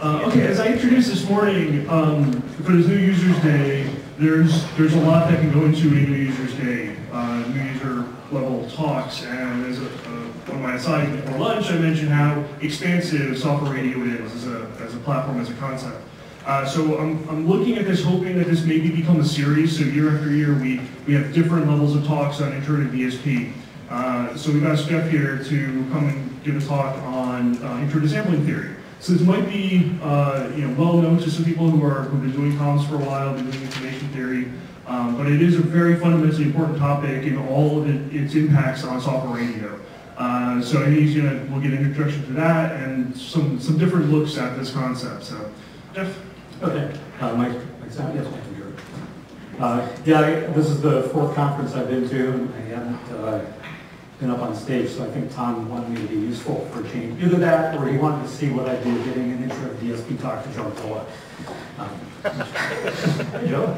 Uh, okay, as I introduced this morning, um, for this New Users Day, there's there's a lot that can go into a New Users Day, uh, New User level talks, and as a, uh, one of my asides before lunch, I mentioned how expansive software radio is as a, as a platform, as a concept. Uh, so I'm, I'm looking at this hoping that this maybe become a series, so year after year we, we have different levels of talks on Intro to DSP. Uh, so we've asked Jeff here to come and give a talk on uh, to Sampling Theory. So this might be uh, you know, well known to some people who are who've been doing comms for a while, been doing information theory, um, but it is a very fundamentally important topic in all of it, its impacts on software radio. Uh, so he's gonna we'll get an introduction to that and some some different looks at this concept. So, Jeff. Okay, uh, Mike, yes. Uh, yeah, I, this is the fourth conference I've been to, I haven't uh, been up on stage, so I think Tom wanted me to be useful for change. Either that, or he wanted to see what I do getting an intro of DSP talk to Joe Tola. Um, Joe.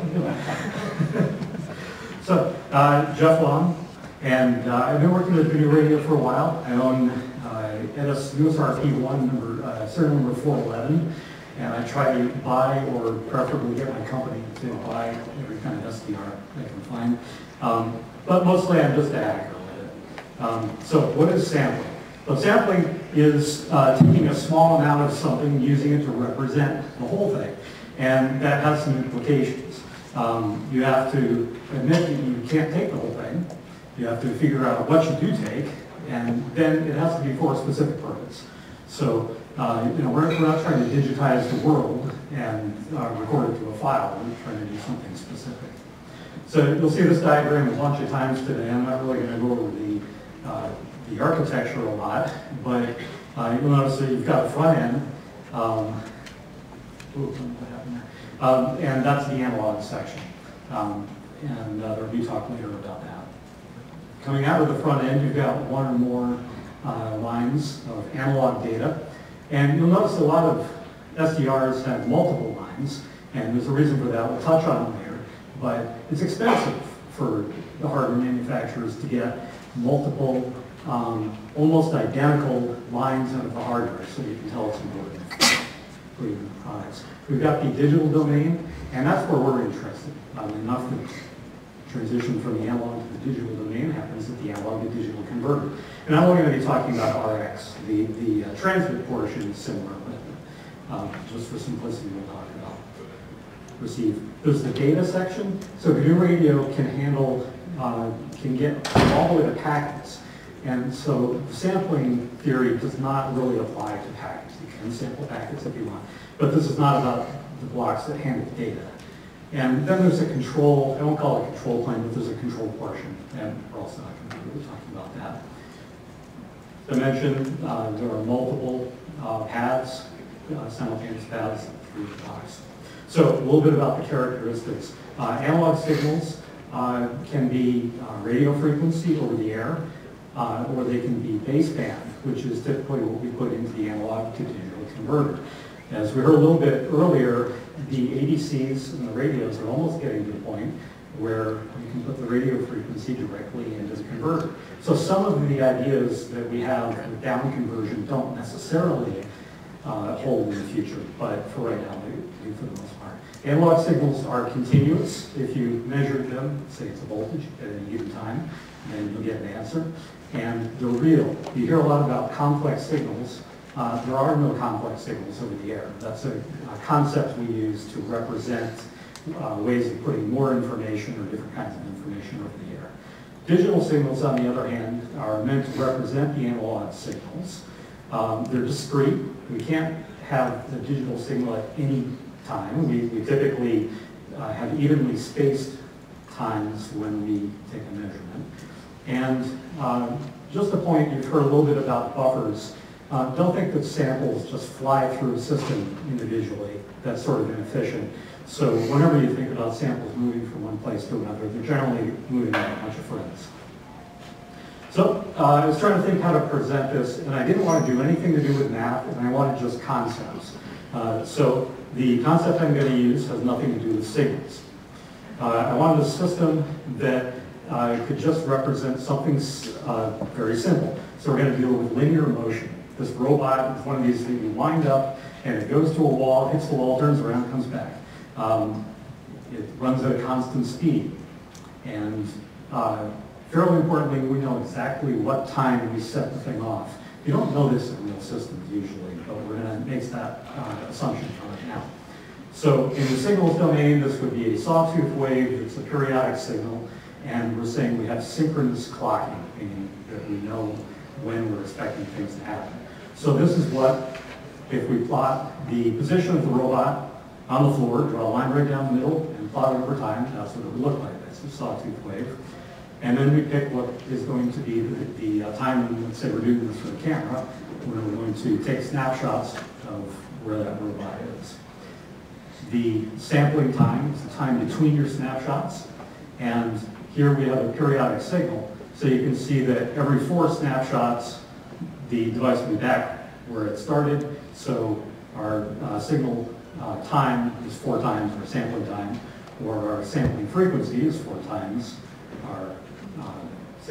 so, uh, Jeff Long, and uh, I've been working with GNU Radio for a while. I own uh, NS, USRP 1, number, uh, serial number 411 and I try to buy or preferably get my company to buy every kind of SDR I can find. Um, but mostly I'm just a hacker. Um, so what is sampling? Well, sampling is uh, taking a small amount of something, using it to represent the whole thing. And that has some implications. Um, you have to admit that you can't take the whole thing. You have to figure out what you do take, and then it has to be for a specific purpose. So uh, you know, we're, we're not trying to digitize the world and uh, record it to a file. We're trying to do something specific. So you'll see this diagram a bunch of times today. I'm not really going to go over the, uh, the architecture a lot, but uh, you'll notice that you've got a front end, um, um, and that's the analog section. Um, and uh, there'll be talk later about that. Coming out of the front end, you've got one or more uh, lines of analog data. And you'll notice a lot of SDRs have multiple lines, and there's a reason for that. We'll touch on them later. But it's expensive for the hardware manufacturers to get multiple, um, almost identical lines of the hardware so you can tell it's your products. We've got the digital domain, and that's where we're interested. Um, enough that transition from the analog to the digital domain happens at the analog to digital converter. And I'm only going to be talking about RX. The, the uh, transmit portion is similar, but um, just for simplicity, we'll talk about receive. There's the data section. So GNU Radio can handle, uh, can get all the way to packets. And so sampling theory does not really apply to packets. You can sample packets if you want. But this is not about the blocks that handle data. And then there's a control, I won't call it a control plane, but there's a control portion, and we're also not going to be really talking about that. I mentioned uh, there are multiple uh, paths, uh, simultaneous paths through the box. So a little bit about the characteristics. Uh, analog signals uh, can be uh, radio frequency over the air, or they can be baseband, which is typically what we put into the analog to digital converter. As we heard a little bit earlier, the ADCs and the radios are almost getting to the point where you can put the radio frequency directly into the converter. So some of the ideas that we have with down conversion don't necessarily uh, hold in the future, but for right now, they do for the most part. Analog signals are continuous. If you measure them, say it's a voltage at any given time, then you'll get an answer. And they're real. You hear a lot about complex signals, uh, there are no complex signals over the air. That's a, a concept we use to represent uh, ways of putting more information or different kinds of information over the air. Digital signals, on the other hand, are meant to represent the analog signals. Um, they're discrete. We can't have the digital signal at any time. We, we typically uh, have evenly spaced times when we take a measurement. And um, just a point, you've heard a little bit about buffers. Uh, don't think that samples just fly through a system individually. That's sort of inefficient. So whenever you think about samples moving from one place to another, they're generally moving out a bunch of friends. So uh, I was trying to think how to present this, and I didn't want to do anything to do with math, and I wanted just concepts. Uh, so the concept I'm going to use has nothing to do with signals. Uh, I wanted a system that uh, could just represent something uh, very simple. So we're going to deal with linear motion. This robot is one of these that you wind up, and it goes to a wall, hits the wall, turns around, comes back. Um, it runs at a constant speed. And uh, fairly importantly, we know exactly what time we set the thing off. You don't know this in real systems usually, but we're going to make that uh, assumption right now. So in the signals domain, this would be a sawtooth wave, it's a periodic signal, and we're saying we have synchronous clocking, meaning that we know when we're expecting things to happen. So this is what, if we plot the position of the robot on the floor, draw a line right down the middle, and plot it over time, that's what it would look like. That's a sawtooth wave. And then we pick what is going to be the, the uh, time, let's say we're doing this for the camera, when we're going to take snapshots of where that robot is. The sampling time is the time between your snapshots. And here we have a periodic signal. So you can see that every four snapshots, the device will be back where it started. So our uh, signal uh, time is four times our sampling time, or our sampling frequency is four times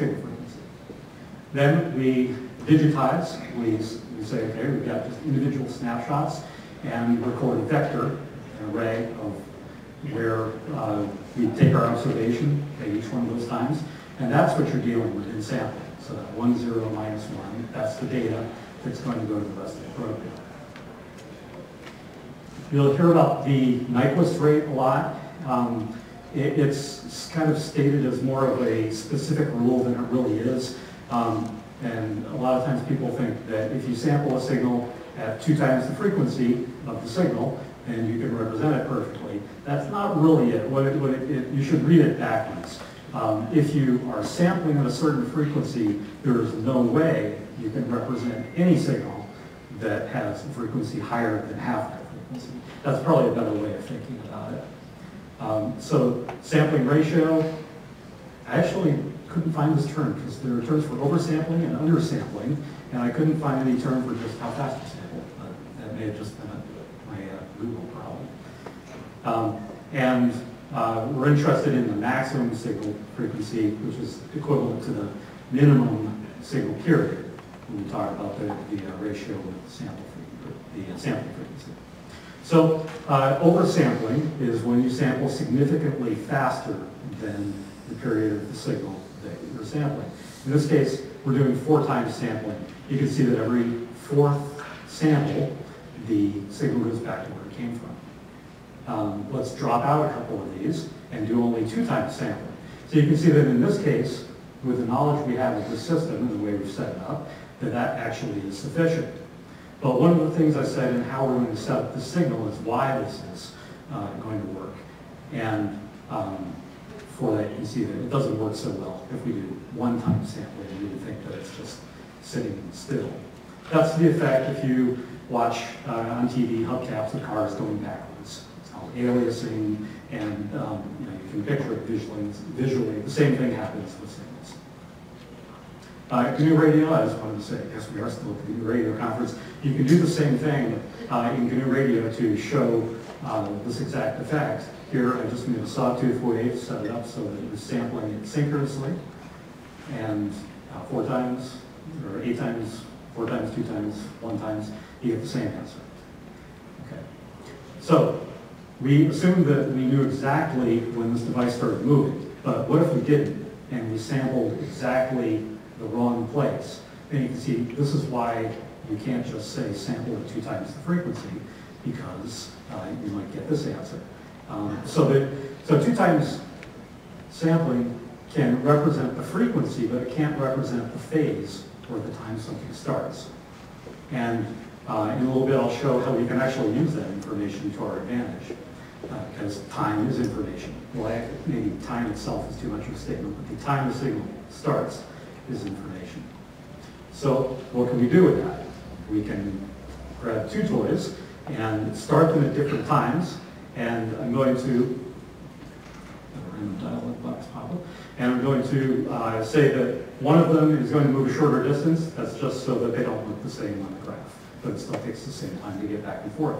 frequency. Then we digitize. We, we say, okay, we've got just individual snapshots, and we record a vector, an array of where uh, we take our observation at each one of those times, and that's what you're dealing with in sampling. So that one zero minus one, that's the data that's going to go to the rest of the program. You'll hear about the Nyquist rate a lot. Um, it, it's kind of stated as more of a specific rule than it really is. Um, and a lot of times people think that if you sample a signal at two times the frequency of the signal, then you can represent it perfectly. That's not really it. What it, what it, you should read it backwards. Um, if you are sampling at a certain frequency, there is no way you can represent any signal that has a frequency higher than half that frequency. That's probably a better way of thinking about it. Um, so sampling ratio, I actually couldn't find this term because there are terms for oversampling and undersampling, and I couldn't find any term for just how fast you sample. But that may have just been a, my uh, Google problem. Um, and uh, we're interested in the maximum signal frequency, which is equivalent to the minimum signal period when we talk about the, the uh, ratio the sample the uh, sampling frequency. So uh, oversampling is when you sample significantly faster than the period of the signal that you're sampling. In this case, we're doing four times sampling. You can see that every fourth sample, the signal goes back to where it came from. Um, let's drop out a couple of these and do only two times sampling. So you can see that in this case, with the knowledge we have of the system and the way we've set it up, that that actually is sufficient. But one of the things I said in how we're going to set up the signal is why this is uh, going to work. And um, for that, you see that it doesn't work so well if we do one-time sampling. You would think that it's just sitting still. That's the effect if you watch uh, on TV hubcaps of cars going backwards. It's called aliasing, and um, you, know, you can picture it visually. Visually, the same thing happens with Uh, GNU Radio, I just wanted to say, guess we are still at the GNU Radio conference. You can do the same thing uh, in GNU Radio to show uh, this exact effect. Here, I just made a sawtooth wave, set it up so that it was sampling it synchronously, and uh, four times, or eight times, four times, two times, one times, you get the same answer. Okay. So, we assumed that we knew exactly when this device started moving, but what if we didn't, and we sampled exactly the wrong place? And you can see this is why you can't just say sample at two times the frequency, because uh, you might get this answer. Um, so that so two times sampling can represent the frequency, but it can't represent the phase or the time something starts. And uh, in a little bit, I'll show how we can actually use that information to our advantage, because uh, time is information. Well, maybe time itself is too much of a statement, but the time the signal starts is information. So what can we do with that? We can grab two toys and start them at different times and I'm going to, random dialog box pop up, and I'm going to uh, say that one of them is going to move a shorter distance. That's just so that they don't look the same on the graph, but it still takes the same time to get back and forth.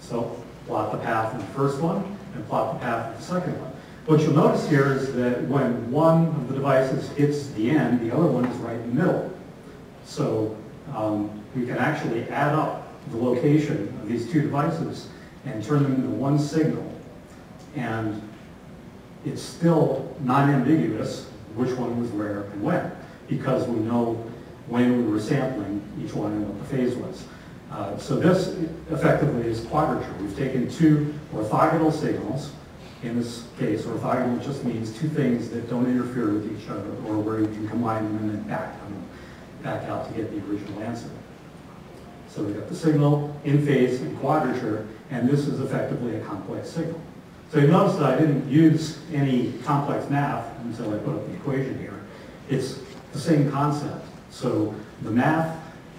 So plot the path in the first one and plot the path in the second one. What you'll notice here is that when one of the devices hits the end, the other one is right in the middle. So um, we can actually add up the location of these two devices and turn them into one signal. And it's still non-ambiguous which one was where and when, because we know when we were sampling each one and what the phase was. Uh, So this effectively is quadrature. We've taken two orthogonal signals. In this case, orthogonal just means two things that don't interfere with each other, or where you can combine them and then back them back out to get the original answer. So we've got the signal in phase and quadrature, and this is effectively a complex signal. So you notice that I didn't use any complex math until I put up the equation here. It's the same concept. So the math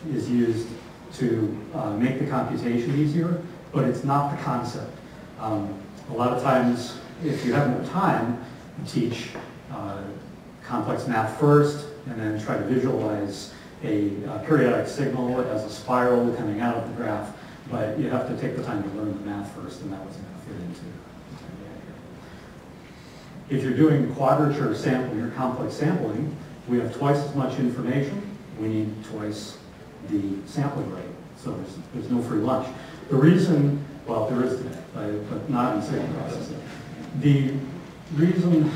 is used to uh, make the computation easier, but it's not the concept. Um, a lot of times, if you have more time, teach uh, complex math first, and then try to visualize a uh, periodic signal as a spiral coming out of the graph, but you have to take the time to learn the math first, and that wasn't going to fit into if you're doing quadrature sampling or complex sampling, we have twice as much information. We need twice the sampling rate. So there's, there's no free lunch. The reason, well, there is today, but but not in signal processing. The reason.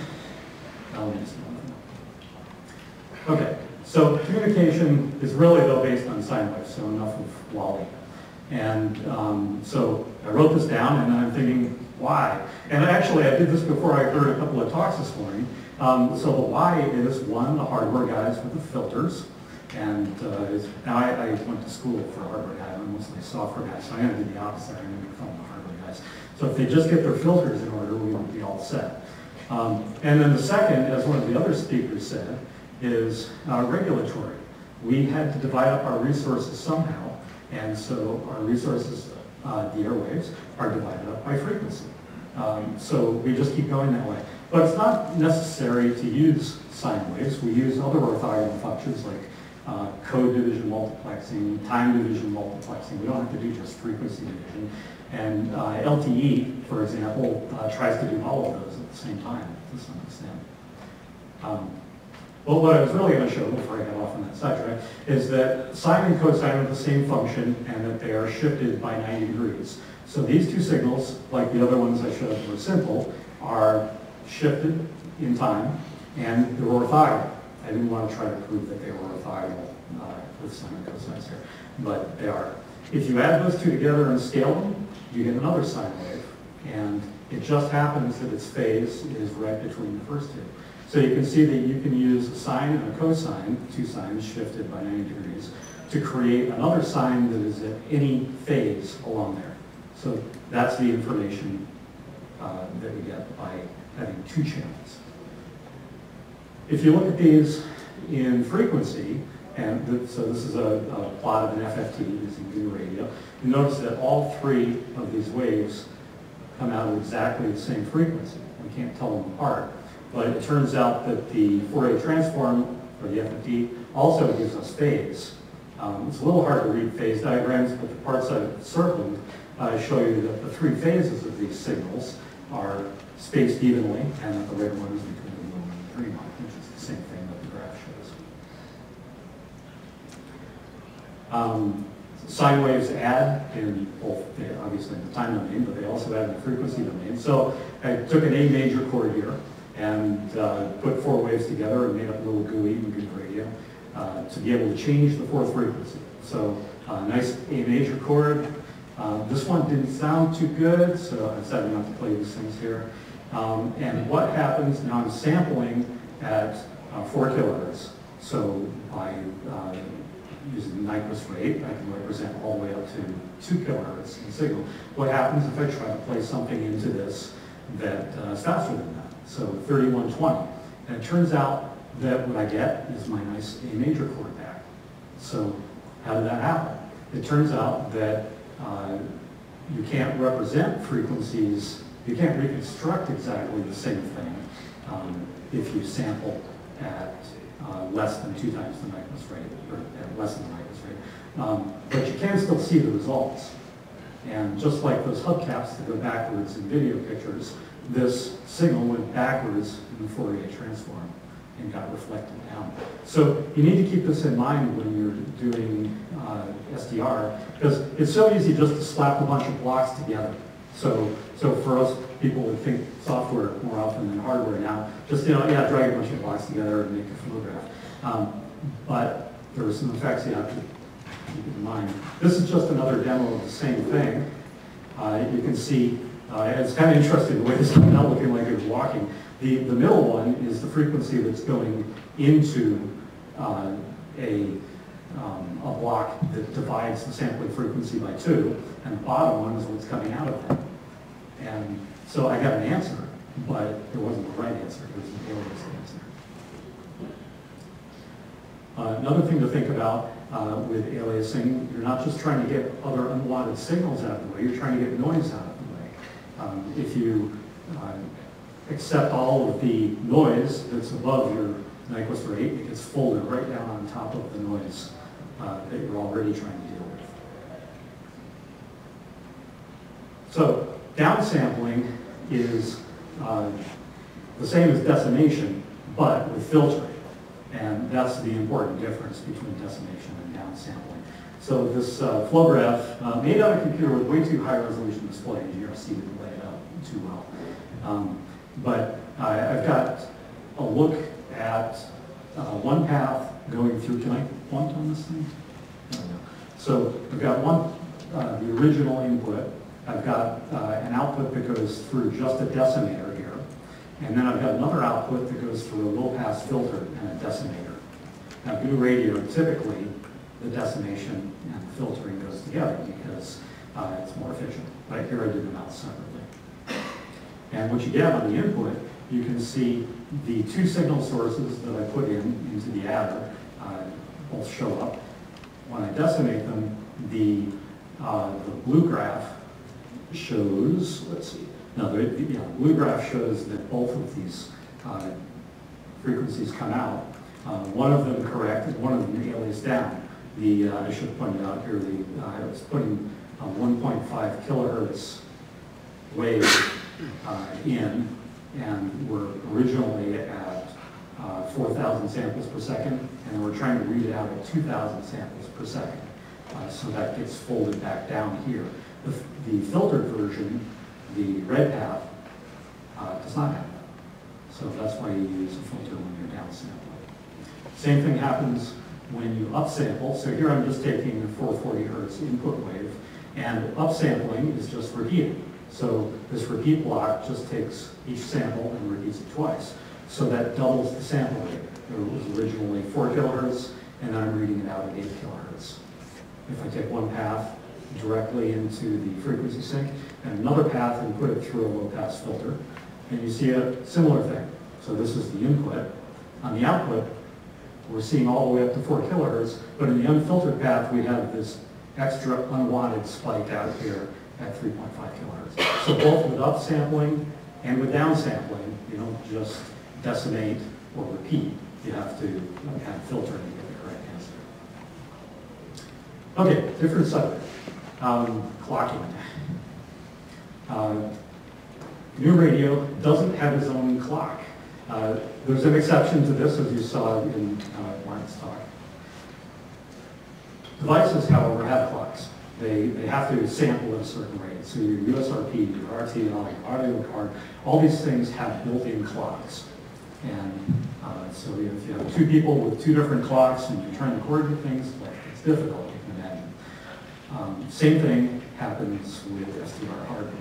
Okay, so communication is really though based on sine waves, so enough of Wally. And um, so I wrote this down and I'm thinking, why? And actually, I did this before I heard a couple of talks this morning. Um, so the why is, one, the hardware guys with the filters. And uh, now I, I, went to school for a hardware guy, I'm mostly a software guy, so I'm going to do the opposite. I'm going to of the hardware guys. So if they just get their filters in order, we would be all set. Um, and then the second, as one of the other speakers said, is uh, regulatory. We had to divide up our resources somehow, and so our resources, uh, the airwaves, are divided up by frequency. Um, so we just keep going that way. But it's not necessary to use sine waves. We use other orthogonal functions like uh, code division multiplexing, time division multiplexing. We don't have to do just frequency division. And uh, LTE, for example, uh, tries to do all of those at the same time to some extent. Um, well, what I was really going to show before I get off on that sidetrack is that sine and cosine have the same function and that they are shifted by 90 degrees. So these two signals, like the other ones I showed were simple, are shifted in time and they're orthogonal. I didn't want to try to prove that they were orthogonal uh, with sine and cosine here, but they are. If you add those two together and scale them, you get another sine wave. And it just happens that its phase is right between the first two. So you can see that you can use a sine and a cosine, two sines shifted by 90 degrees, to create another sine that is at any phase along there. So that's the information uh, that we get by having two channels. If you look at these in frequency, and th so this is a, a, plot of an FFT using GNU Radio, you notice that all three of these waves come out at exactly the same frequency. We can't tell them apart. But it turns out that the Fourier transform, or the FFT, also gives us phase. Um, it's a little hard to read phase diagrams, but the parts I've circled uh, show you that the three phases of these signals are spaced evenly, and that the red one is between the blue and the green one, which is the same thing that the graph shows. Um, sine waves add in both, obviously the time domain, but they also add in the frequency domain. So I took an A major chord here, and uh, put four waves together and made up a little GNU Radio uh, to be able to change the fourth frequency. So uh, nice A major chord. Uh, this one didn't sound too good, so I decided not to play these things here. Um, and what happens, now I'm sampling at uh, 4 kilohertz. So by uh, Nyquist rate, I can represent all the way up to 2 kilohertz in signal. What happens if I try to play something into this that is faster than that? so 3120. And it turns out that what I get is my nice A major chord back. So how did that happen? It turns out that uh, you can't represent frequencies, you can't reconstruct exactly the same thing um, if you sample at uh, less than two times the Nyquist rate, or less than the rate. Um, but you can still see the results. And just like those hubcaps that go backwards in video pictures, this signal went backwards in the Fourier transform. and got reflected down. So you need to keep this in mind when you're doing uh, SDR, because it's so easy just to slap a bunch of blocks together. So, so for us, people would think software more often than hardware now. Just, you know, yeah, drag a bunch of blocks together and make a flow graph. Um, but there are some effects you have to keep in mind. This is just another demo of the same thing. Uh, you can see, uh, it's kind of interesting the way this is not looking like it's walking. The, the middle one is the frequency that's going into uh, a, um, a block that divides the sampling frequency by two, and the bottom one is what's coming out of that. And so I got an answer, but it wasn't the right answer, it was an alias answer. Uh, Another thing to think about uh, with aliasing, you're not just trying to get other unwanted signals out of the way, you're trying to get noise out of the way. Um, If you uh, accept all of the noise that's above your Nyquist rate, it gets folded right down on top of the noise uh, that you're already trying to deal with. So downsampling is uh, the same as decimation, but with filtering. And that's the important difference between decimation and downsampling. So this uh, flow graph, uh, made on a computer with way too high resolution display, see didn't lay it out too well. Um, but I, I've got a look at uh, one path going through, can I point on this thing? So I've got one, uh, the original input, I've got uh, an output that goes through just a decimator here, and then I've got another output that goes through a low-pass filter and a decimator. Now, GNU radio, typically, the decimation and filtering goes together because uh, it's more efficient. But here I did them out separately. And what you get on the input, you can see the two signal sources that I put in into the adder uh, both show up. When I decimate them, the, uh, the blue graph shows, let's see, now the, yeah, blue graph shows that both of these uh, frequencies come out. Uh, one of them correct and one of them alias down. The, uh, I should have pointed out here, the, uh, I was putting a 1.5 kilohertz wave uh, in, and we're originally at uh, 4,000 samples per second, and we're trying to read it out at 2,000 samples per second. Uh, so that gets folded back down here. The, the filtered version, the red path, uh, does not have that. So that's why you use a filter when you're downsampling. Same thing happens when you upsample. So here I'm just taking a 440 hertz input wave, and upsampling is just repeating. So this repeat block just takes each sample and repeats it twice. So that doubles the sample rate. It was originally 4 kilohertz, and I'm reading it out at 8 kilohertz. If I take one path directly into the frequency sink and another path and put it through a low-pass filter, and you see a similar thing. So this is the input. On the output, we're seeing all the way up to 4 kilohertz, but in the unfiltered path, we have this extra unwanted spike out here at 3.5 kilohertz. So both with upsampling and with downsampling, you don't just decimate or repeat. You have to have filtering to get the correct answer. Okay, different subject. Um, clocking. Uh, GNU Radio doesn't have its own clock. Uh, there's an exception to this, as you saw in uh, Martin's talk. Devices, however, have clocks. They, they have to sample at a certain rate. So your USRP, your RTL, your audio card, all these things have built-in clocks. And uh, so if you have two people with two different clocks and you're trying to coordinate things, like, it's difficult. Um, same thing happens with SDR hardware.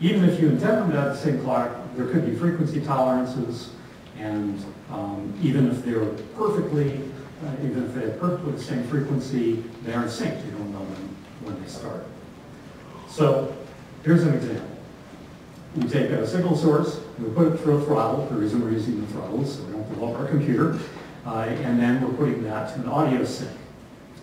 Even if you intend them to have the same clock, there could be frequency tolerances, and um, even if they're perfectly, uh, even if they have perfectly the same frequency, they aren't synced. You don't know when, when they start. So here's an example. We take a signal source, we put it through a throttle, the reason we're using the throttle is so we don't blow up our computer, uh, and then we're putting that to an audio sink.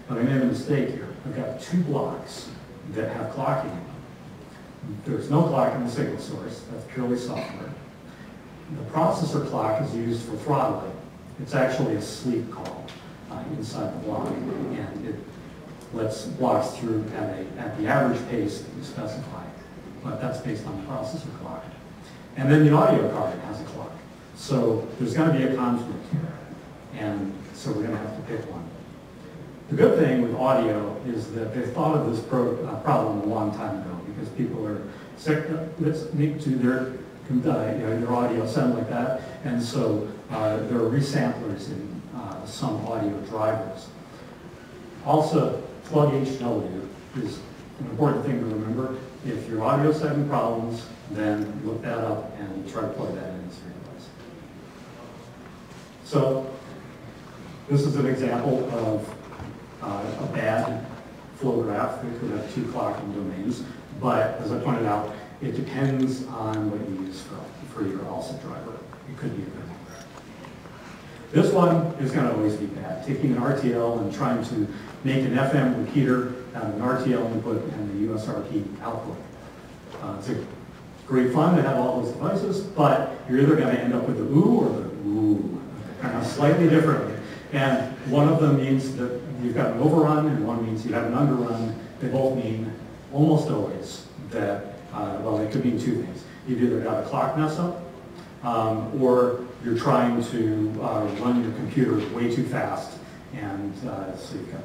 But I made a mistake here. I've got two blocks that have clocking in them. There's no clock in the signal source, that's purely software. The processor clock is used for throttling. It's actually a sleep call uh, inside the block, and it lets blocks through at, a, at the average pace that you specify, but that's based on the processor clock. And then the audio card has a clock. So there's going to be a conflict here, and so we're going to have to pick one. The good thing with audio is that they thought of this pro, uh, problem a long time ago because people are sick, listening to their, uh, you know, their audio sound like that, and so uh, there are resamplers in uh, some audio drivers. Also, plug HW is an important thing to remember. If your audio's having problems, then look that up and try to plug that in as your device. So this is an example of uh, a bad flow graph. It could have two clocking domains, but as I pointed out, it depends on what you use for, for your ALSA driver. It could be a good one. This one is going to always be bad. Taking an RTL and trying to make an FM repeater out of an RTL input and a USRP output. Uh, it's a great fun to have all those devices, but you're either going to end up with the ooh or the ooh, kind of slightly differently. And one of them means that you've got an overrun, and one means you have an underrun. They both mean almost always that, uh, well, they could mean two things. You've either got a clock mess up, um, or you're trying to uh, run your computer way too fast, and uh, so you've got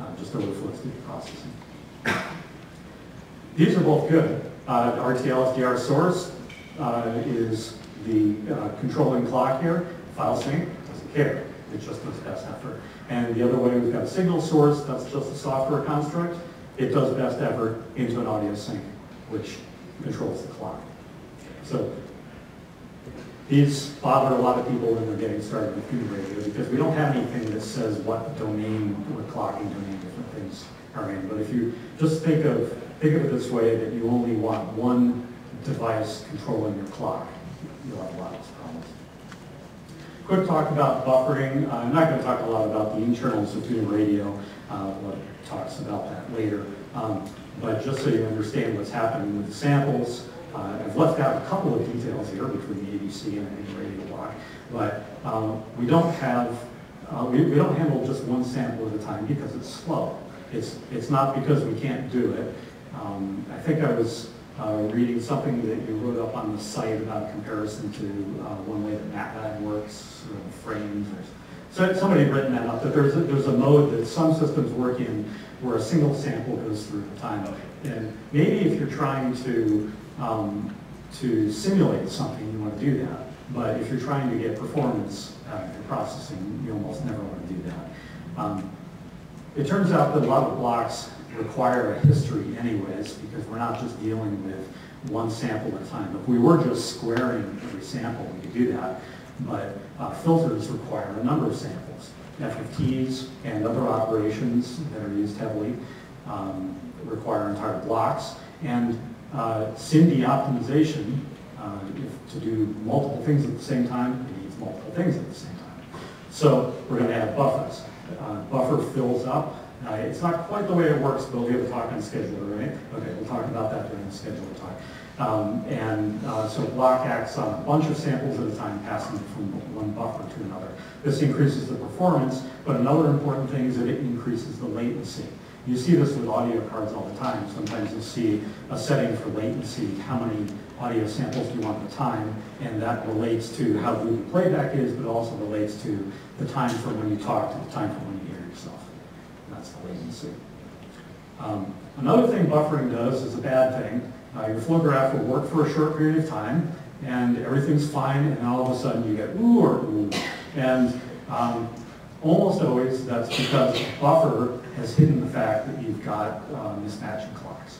uh, just overflows through the processing. These are both good. Uh, RTL SDR source uh, is the uh, controlling clock here. File sync doesn't care. It just does best effort. And the other way, we've got a signal source. That's just a software construct. It does best effort into an audio sink, which controls the clock. So these bother a lot of people when they're getting started with computer radio because we don't have anything that says what domain, what clocking domain different things are in. But if you just think of, think of it this way, that you only want one device controlling your clock, you'll have a lot of problems. Quick talk about buffering. Uh, I'm not going to talk a lot about the internals of GNU Radio. Uh, what talks about that later. Um, but just so you understand what's happening with the samples, uh, I've left out a couple of details here between the ADC and the radio block, but um, we don't have, uh, we, we don't handle just one sample at a time because it's slow. It's, it's not because we can't do it. Um, I think I was uh, reading something that you wrote up on the site about comparison to uh, one way that MATLAB works, of frames. Or, so somebody had written that up, that there's a, there's a mode that some systems work in where a single sample goes through the time. And maybe if you're trying to um, to simulate something, you want to do that. But if you're trying to get performance out of your processing, you almost never want to do that. Um, it turns out that a lot of blocks require a history anyways, because we're not just dealing with one sample at a time. If we were just squaring every sample, we could do that. But uh, filters require a number of samples. FFTs and other operations that are used heavily um, require entire blocks. And uh, SIMD optimization, uh, if to do multiple things at the same time, it needs multiple things at the same time. So we're going to add buffers. Uh, buffer fills up. It's not quite the way it works, but we'll a talk on scheduler, right? Okay, we'll talk about that during the scheduler talk. Um, and uh, so block acts on a bunch of samples at a time, passing from one buffer to another. This increases the performance, but another important thing is that it increases the latency. You see this with audio cards all the time. Sometimes you'll see a setting for latency, how many audio samples do you want at a time, and that relates to how good the playback is, but also relates to the time from when you talk to the time from when you. Um, another thing buffering does is a bad thing. Uh, your flow graph will work for a short period of time, and everything's fine, and all of a sudden you get ooh or ooh. And um, almost always that's because the buffer has hidden the fact that you've got uh, mismatching clocks.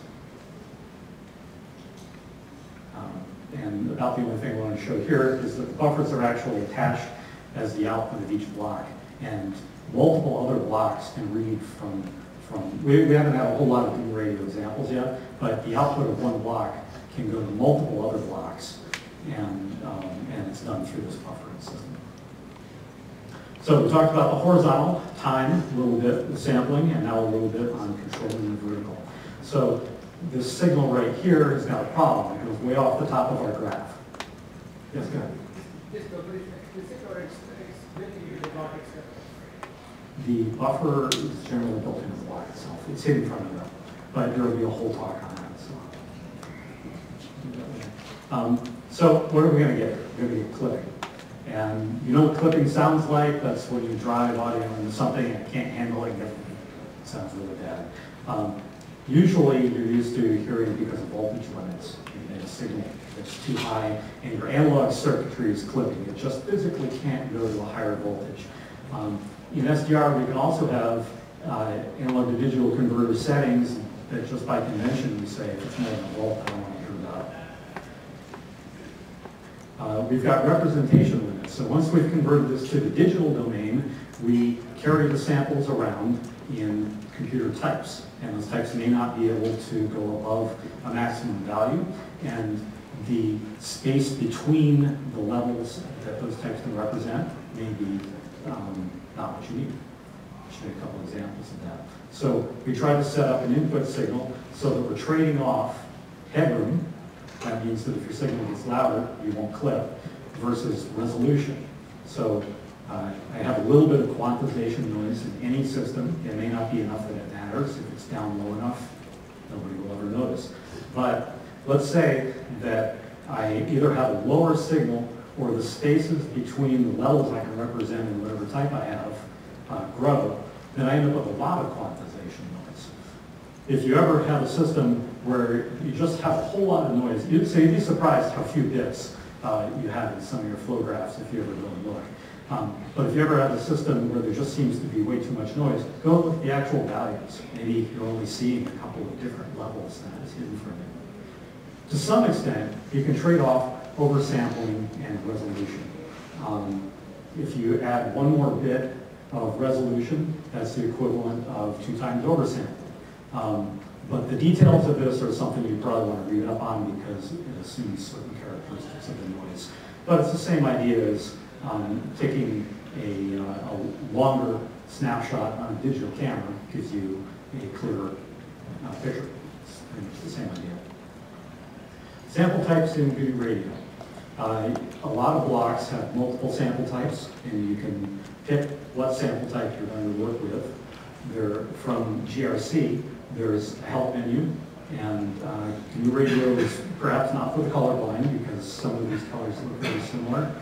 Um, and about the only thing I want to show here is that the buffers are actually attached as the output of each block. And multiple other blocks can read from, from we, we haven't had a whole lot of GNU Radio examples yet, but the output of one block can go to multiple other blocks, and, um, and it's done through this buffering system. So we talked about the horizontal time a little bit, sampling, and now a little bit on controlling the vertical. So this signal right here has got a problem. It goes way off the top of our graph. Yes, go ahead. The buffer is generally built into the block itself. It's hidden from it, but there will be a whole talk on that. So, um, so what are we going to get? We're going to get clipping. And you know what clipping sounds like? That's when you drive audio into something and can't handle it, it sounds really bad. Um, Usually, you're used to hearing because of voltage limits. You get a signal that's too high, and your analog circuitry is clipping. It just physically can't go to a higher voltage. Um, In SDR, we can also have uh, analog to digital converter settings that just by convention, we say it's more than a volt, I don't want to hear that. Uh, We've got representation limits. So once we've converted this to the digital domain, we carry the samples around in computer types. And those types may not be able to go above a maximum value. And the space between the levels that those types can represent may be um, not what you need. I'll show you a couple examples of that. So we try to set up an input signal so that we're trading off headroom, that means that if your signal gets louder, you won't clip, versus resolution. So uh, I have a little bit of quantization noise in any system. It may not be enough that it matters. If it's down low enough, nobody will ever notice. But let's say that I either have a lower signal or the spaces between the levels I can represent in whatever type I have uh, grow, then I end up with a lot of quantization noise. If you ever have a system where you just have a whole lot of noise, you'd, so you'd be surprised how few bits uh, you have in some of your flow graphs if you ever really look. Um, but if you ever have a system where there just seems to be way too much noise, go look at the actual values. Maybe you're only seeing a couple of different levels that is hidden from you. To some extent, you can trade off oversampling and resolution. Um, if you add one more bit of resolution, that's the equivalent of two times oversampling. Um, but the details of this are something you probably want to read up on because it assumes certain characteristics of the noise. But it's the same idea as um, taking a, uh, a longer snapshot on a digital camera gives you a clearer uh, picture. It's the same idea. Sample types in GNU Radio. Uh, a lot of blocks have multiple sample types, and you can pick what sample type you're going to work with. They're from GRC. There's a help menu, and uh, GNU Radio is perhaps not for the colorblind because some of these colors look very similar,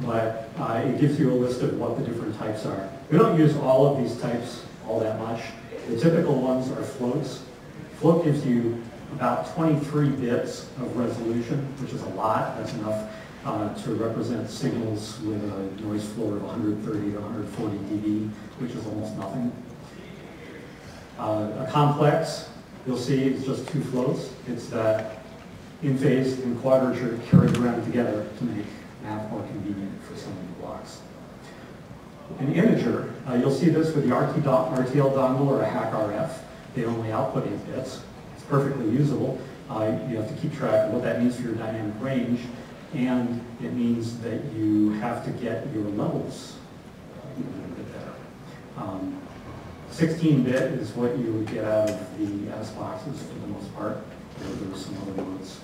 but uh, it gives you a list of what the different types are. We don't use all of these types all that much. The typical ones are floats. Float gives you about 23 bits of resolution, which is a lot. That's enough uh, to represent signals with a noise floor of 130 to 140 dB, which is almost nothing. Uh, a complex, you'll see, is just two floats. It's that in phase and quadrature carried around together to make math more convenient for some of the blocks. An integer, uh, you'll see this with the RT RTL dongle or a HackRF. They only output 8 bits. Perfectly usable. Uh, you have to keep track of what that means for your dynamic range, and it means that you have to get your levels. Um, 16-bit is what you would get out of the S boxes for the most part. There are some other ones.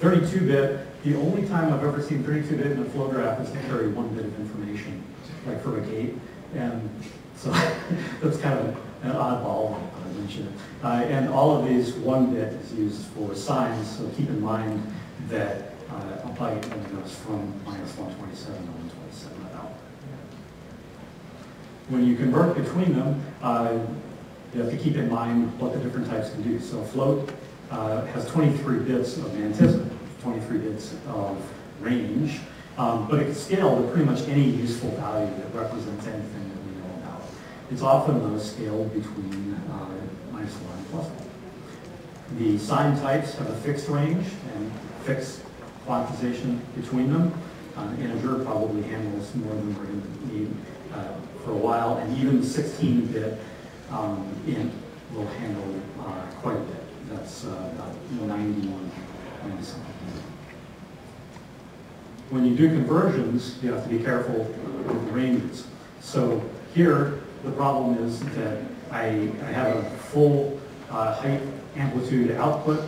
32-bit, the only time I've ever seen 32-bit in a flow graph is to carry one bit of information, like for a gate. And so that's kind of an oddball, I mention it. Uh, and all of these, one bit is used for signs, so keep in mind that uh, a byte goes from minus 127 to 127 out. When you convert between them, uh, you have to keep in mind what the different types can do. So float uh, has 23 bits of mantissa, 23 bits of range, um, but it can scale to pretty much any useful value that represents anything that we know about. It's often scaled between uh, minus 1 and plus 1. The sign types have a fixed range and fixed quantization between them. Uh, integer probably handles more than we're going to need uh, for a while, and even 16-bit um, int will handle uh, quite a bit. That's uh, about 91, 90 something. When you do conversions, you have to be careful with the ranges. So here, the problem is that I, I have a full uh, height amplitude output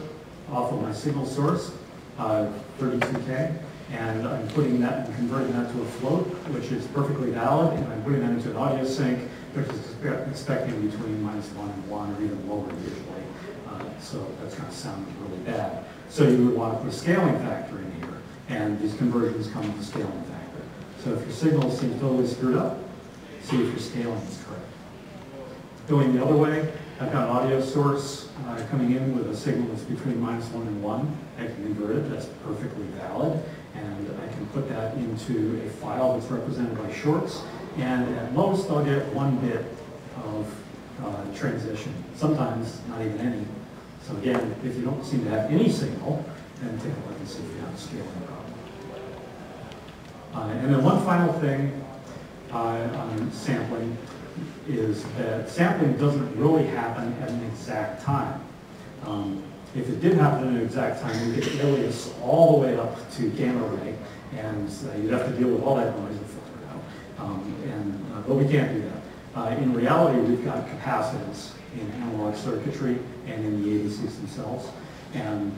off of my signal source, uh, 32K, and I'm putting that and converting that to a float, which is perfectly valid, and I'm putting that into an audio sink, which is expecting between minus one and one, or even lower usually. Uh, So that's going to sound really bad. So you would want to put a scaling factor in here, and these conversions come with a scaling factor. So if your signal seems totally screwed up, see if your scaling is correct. Going the other way, I've got an audio source uh, coming in with a signal that's between minus one and one. I can convert it, that's perfectly valid. And I can put that into a file that's represented by shorts. And at most, I'll get one bit of uh, transition. Sometimes not even any. So again, if you don't seem to have any signal, then take a look and see if you have a scaling problem. Uh, and then one final thing uh, on sampling is that sampling doesn't really happen at an exact time. Um, if it did happen at an exact time, we get alias all the way up to gamma ray, and uh, you'd have to deal with all that noise and filter it out. Um, and, uh, but we can't do that. Uh, in reality, we've got capacitance in analog circuitry and in the ADCs themselves. And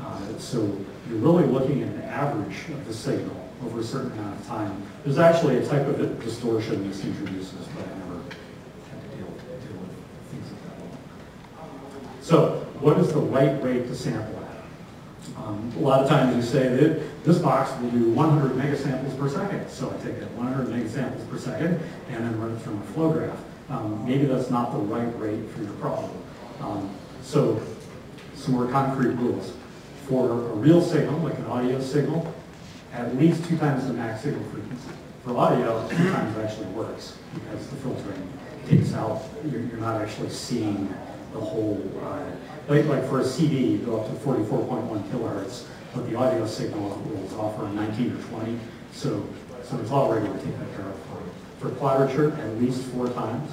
uh, so you're really looking at an average of the signal over a certain amount of time. There's actually a type of distortion this introduces, but I never had to deal, deal with things like that. So what is the right rate to sample at? Um, a lot of times you say that this box will do 100 megasamples per second. So I take that 100 megasamples per second and then run it through my flow graph. Um, maybe that's not the right rate for your problem. Um, so some more concrete rules. For a real signal, like an audio signal, at least two times the max signal frequency. For audio, two times actually works because the filtering takes out, you're, you're not actually seeing the whole, uh, like, like for a CD, you go up to 44.1 kilohertz, but the audio signal will offer 19 or 20, so, so it's already taken care of for. For quadrature, at least four times.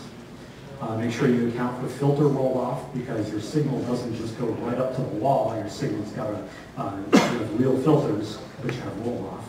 Uh, make sure you account for filter roll-off because your signal doesn't just go right up to the wall. Your signal's got a, uh, real filters which have roll-off.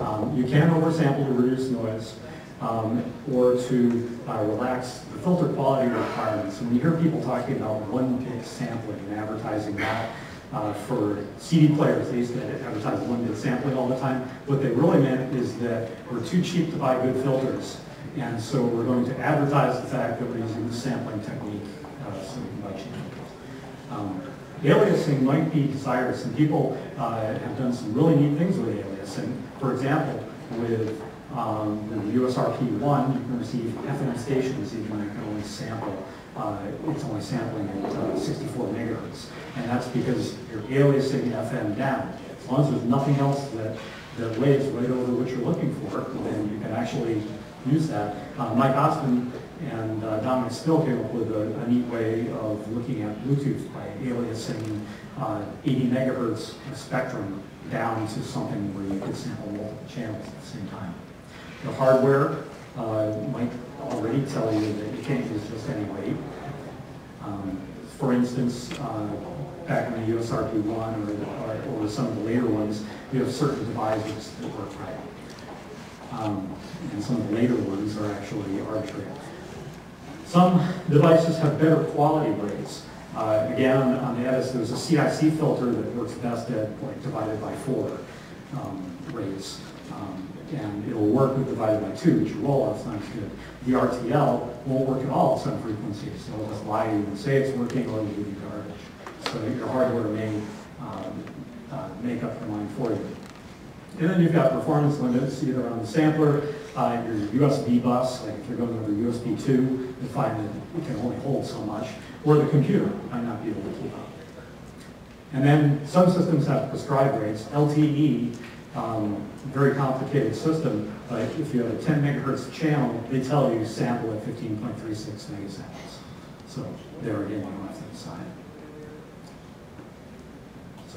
Um, you can oversample to reduce noise um, or to uh, relax the filter quality requirements. When you hear people talking about one bit sampling and advertising that, uh, for CD players, they used to advertise one bit sampling all the time. What they really meant is that we're too cheap to buy good filters. And so we're going to advertise the fact that we're using the sampling technique uh, so we can buy cheap. Um, aliasing might be desired. Some people uh, have done some really neat things with aliasing. For example, with um, the USRP1, you can receive FM stations even when you can only sample, uh, it's only sampling at uh, 64 megahertz. And that's because you're aliasing FM down. As long as there's nothing else that, that lays right over what you're looking for, then you can actually use that. Uh, Mike Ossmann and uh, Dominic Spill came up with a, a, neat way of looking at Bluetooth by aliasing uh, 80 megahertz spectrum down to something where you could sample multiple channels at the same time. The hardware uh, might already tell you that you can't use just any rate. Um, for instance, uh, back in the USRP1 or, or, or, some of the later ones, you have certain devices that work right. Um, and some of the later ones are actually arbitrary. Some devices have better quality rates. Uh, again, on, the Ettus, there's a CIC filter that works best at like divided by four um, rates. Um, and it'll work with divided by two, which roll-off's not as good. The RTL won't work at all at some frequencies, so it'll just lie to you and say it's working or it'll give you garbage. So your hardware may um, uh, make up the line for you. And then you've got performance limits either on the sampler, uh, your USB bus, like if you're going over USB 2, you find that it can only hold so much, or the computer might not be able to keep up. And then some systems have prescribed rates. LTE, um, very complicated system, but if you have a 10 megahertz channel, they tell you sample at 15.36 megasamples. So there again, you have to decide.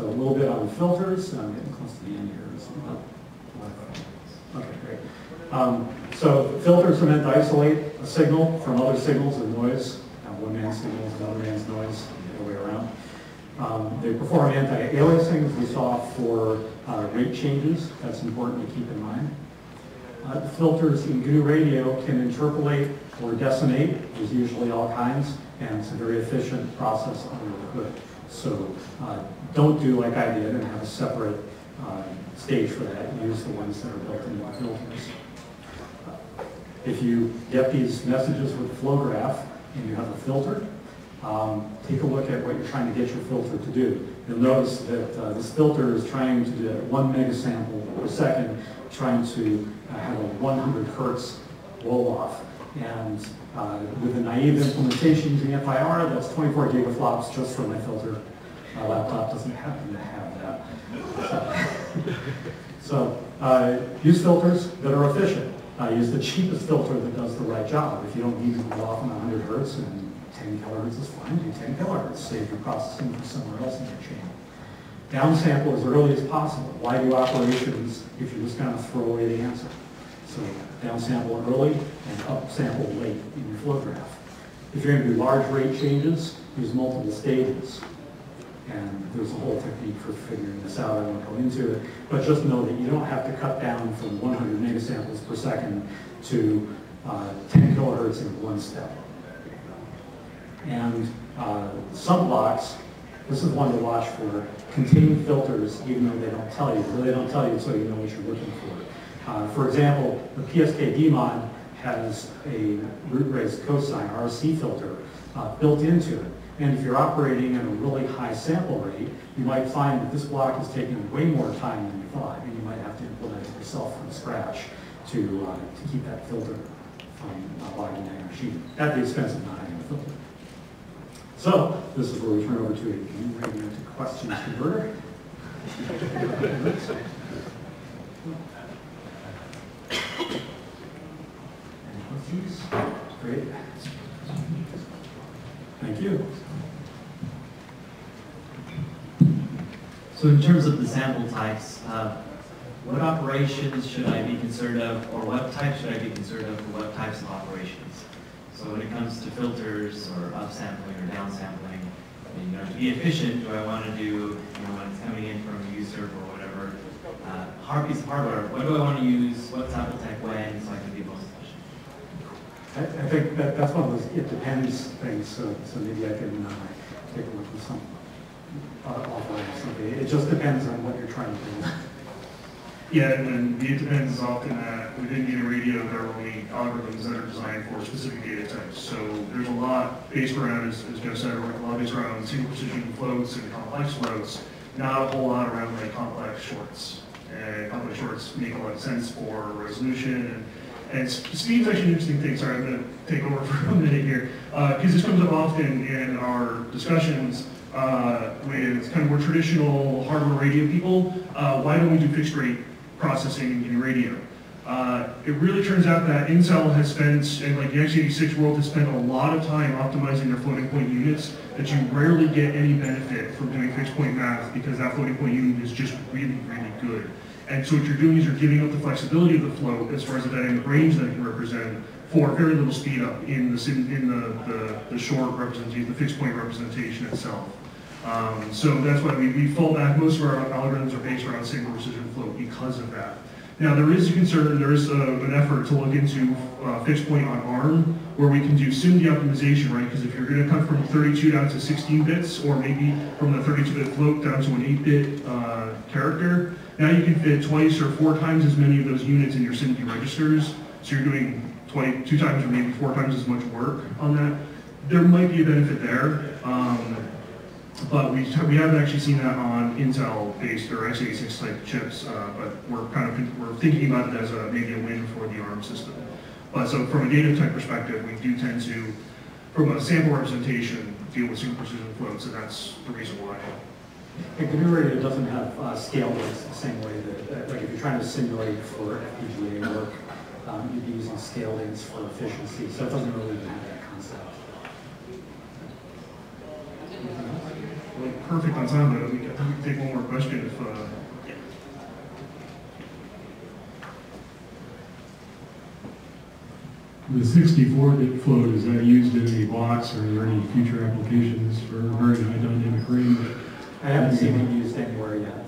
So a little bit on filters. I'm getting close to the end here. Okay, great. Um, so filters are meant to isolate a signal from other signals and noise. One man's signal is another man's noise, the other way around. Um, they perform anti-aliasing, as we saw for uh, rate changes. That's important to keep in mind. Uh, filters in GNU Radio can interpolate or decimate. There's usually all kinds, and it's a very efficient process under the hood. So uh, don't do like I did and have a separate uh, stage for that. Use the ones that are built into the filters. If you get these messages with the flow graph and you have a filter, um, take a look at what you're trying to get your filter to do. You'll notice that uh, this filter is trying to do one megasample per second, trying to uh, have a 100 hertz roll-off. And uh, with a naive implementation using FIR, that's 24 gigaflops just for my filter. My laptop doesn't happen to have that. So uh, use filters that are efficient. Uh, use the cheapest filter that does the right job. If you don't need to go off on 100 hertz and 10 kilohertz is fine, do 10 kilohertz. Save your processing for somewhere else in your chain. Downsample as early as possible. Why do operations if you're just going to throw away the answer? So downsample early and upsample late in your flow graph. If you're going to do large rate changes, use multiple stages. And there's a whole technique for figuring this out, I won't go into it. But just know that you don't have to cut down from 100 megasamples per second to uh, 10 kilohertz in one step. And uh, some blocks, this is one to watch for, contain filters even though they don't tell you. They don't tell you so you know what you're looking for. Uh, for example, the PSK Demod has a root raised cosine, RC filter, uh, built into it. And if you're operating at a really high sample rate, you might find that this block is taking way more time than you thought, and you might have to implement it yourself from scratch to, uh, to keep that filter from uh, logging down your sheet, at the expense of not having a filter. So, this is where we turn over to a to questions converter. Any questions? Great. Thank you. So in terms of the sample types, uh, what operations should I be concerned of, or what types should I be concerned of for what types of operations? So when it comes to filters or upsampling or downsampling, you know, to be efficient, do I want to do, you know, when it's coming in from a user or whatever, uh, hard piece of hardware, what do I want to use, what sample type when, so I can be most efficient? I, I think that, that's one of those it depends things, so, so maybe I can, uh, take a look at some, uh. It just depends on what you're trying to do. Yeah, and it depends often that within data radio, there are only algorithms that are designed for specific data types. So there's a lot based around, as, as Joe said, a lot based around single precision floats and complex floats, not a whole lot around like complex shorts. And complex shorts make a lot of sense for resolution and, and speed's actually an interesting thing. Sorry, I'm going to take over for a minute here. Because this comes up often in our discussions uh, with kind of more traditional hardware radio people. Uh, why don't we do fixed rate processing in radio. Uh, it really turns out that Intel has spent, and like the x86 world has spent a lot of time optimizing their floating point units that you rarely get any benefit from doing fixed point math because that floating point unit is just really, really good. And so what you're doing is you're giving up the flexibility of the float as far as the dynamic range that it can represent for very little speed up in the, in the, the, the short representation, the fixed point representation itself. Um, so that's why we, we fall back, most of our algorithms are based around single precision float because of that. Now, there is a concern, there is a, an effort to look into uh, fixed point on ARM, where we can do SIMD optimization, right? Because if you're going to cut from 32 down to 16 bits, or maybe from the 32-bit float down to an 8-bit uh, character, now you can fit twice or four times as many of those units in your SIMD registers. So you're doing 20, two times or maybe four times as much work on that. There might be a benefit there. Um, but we, we haven't actually seen that on Intel-based or x86 type chips, uh, but we're kind of, we're thinking about it as a, maybe a win for the ARM system. But so from a data type perspective, we do tend to, from a sample representation, deal with super precision floats, and that's the reason why. GNU radio doesn't have uh, scale the same way that, that- like if you're trying to simulate for FPGA work, um, you'd be using scale for efficiency, so it doesn't really that concept. Anything else? Well, perfect on time, but we can, we can take one more question if, uh, The 64-bit float, is that used in any blocks, or are there any future applications for very high dynamic range? I haven't seen it used anywhere yet.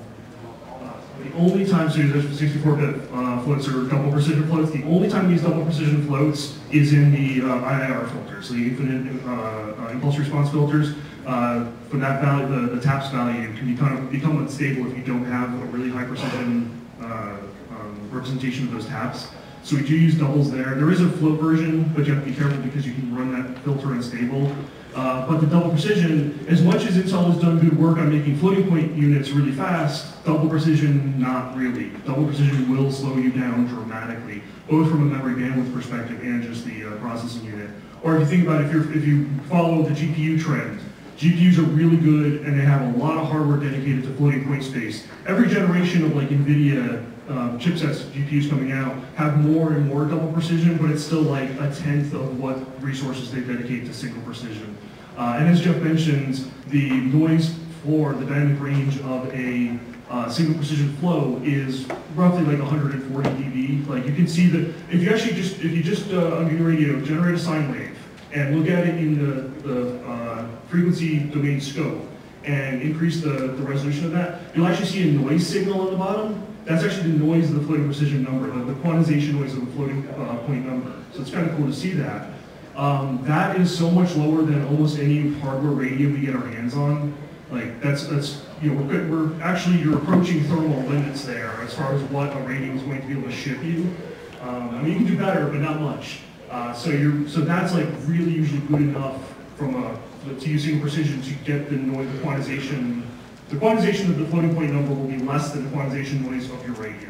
The only time, so there's 64-bit uh, floats or double precision floats, the only time we use double precision floats is in the uh, IIR filters, the infinite uh, uh, impulse response filters. Uh, For that value, the, the TAPS value can become, become unstable if you don't have a really high precision uh, um, representation of those taps. So we do use doubles there. There is a float version, but you have to be careful because you can run that filter unstable. Uh, but the double precision, as much as Intel has done good work on making floating point units really fast, double precision, not really. Double precision will slow you down dramatically, both from a memory bandwidth perspective and just the uh, processing unit. Or if you think about it, if, if you follow the GPU trend, GPUs are really good and they have a lot of hardware dedicated to floating point space. Every generation of like NVIDIA um, chipsets, GPUs coming out, have more and more double precision, but it's still like a tenth of what resources they dedicate to single precision. Uh, and as Jeff mentioned, the noise floor, the dynamic range of a uh, single precision flow is roughly like 140 dB. Like you can see that if you actually just, if you just uh, on your radio generate a sine wave and look at it in the, the uh, frequency domain scope and increase the, the resolution of that, you'll actually see a noise signal on the bottom. That's actually the noise of the floating precision number, the, quantization noise of the floating uh, point number. So it's kind of cool to see that. Um, that is so much lower than almost any hardware radio we get our hands on. Like that's that's you know we're we're actually you're approaching thermal limits there as far as what a radio is going to be able to ship you. Um, I mean you can do better, but not much. Uh, so you're so that's like really usually good enough from a to using precision to get the noise the quantization. The quantization of the floating point number will be less than the quantization noise of your radio.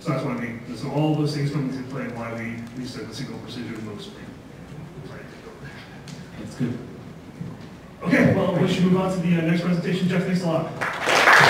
So that's what I mean. So all those things come into play and why we, we said the single precision mostly. That's good. Okay, well, we should move on to the uh, next presentation. Jeff, thanks a lot.